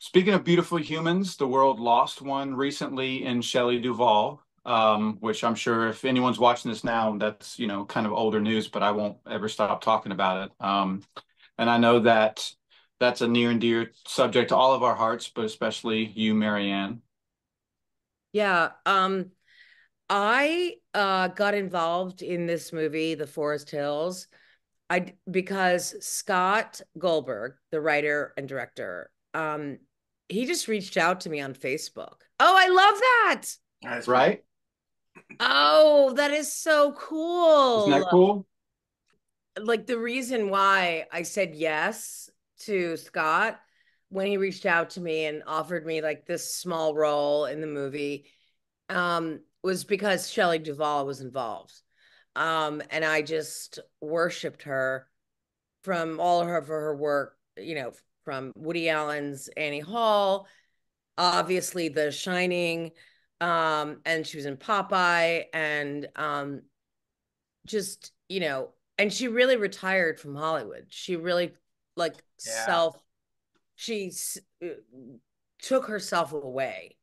Speaking of beautiful humans, the world lost one recently in Shelley Duvall, um, which I'm sure if anyone's watching this now, that's, you know, kind of older news, but I won't ever stop talking about it. Um, and I know that that's a near and dear subject to all of our hearts, but especially you, Marianne. Yeah, um, I uh got involved in this movie, The Forest Hills, I because Scott Goldberg, the writer and director, um, he just reached out to me on Facebook. Oh, I love that. That's right. Oh, that is so cool. Isn't that cool? Like the reason why I said yes to Scott when he reached out to me and offered me like this small role in the movie um, was because Shelley Duvall was involved. Um, and I just worshiped her from all of her for her work, you know, from Woody Allen's Annie Hall, obviously The Shining, um, and she was in Popeye, and um, just you know, and she really retired from Hollywood. She really like yeah. self, she uh, took herself away